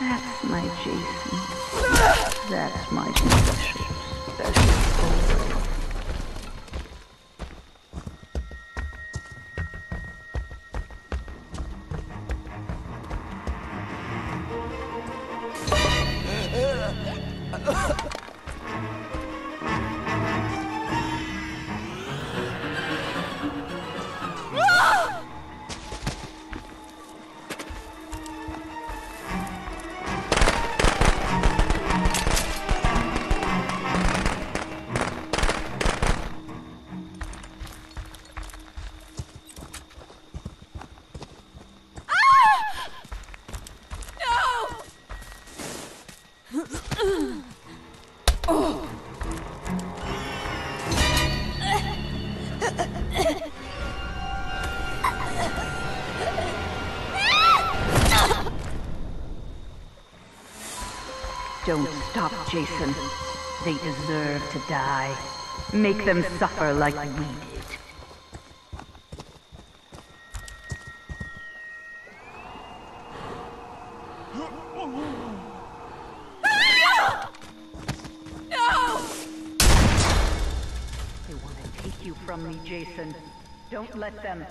That's my Jason. That's my special, special Don't stop, Jason. They deserve to die. Make them suffer like we did. They want to take you from me, Jason. Don't let them.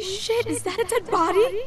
Shit, is that a dead body?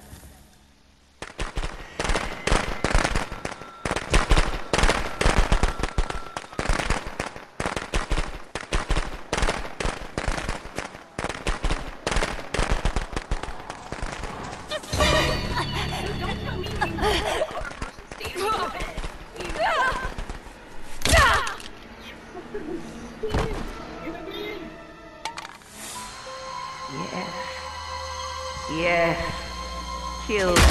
Kill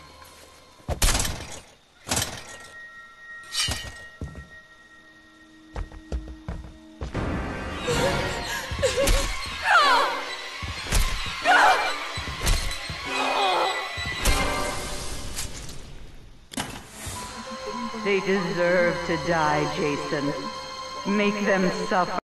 Die, Jason. Make them suffer.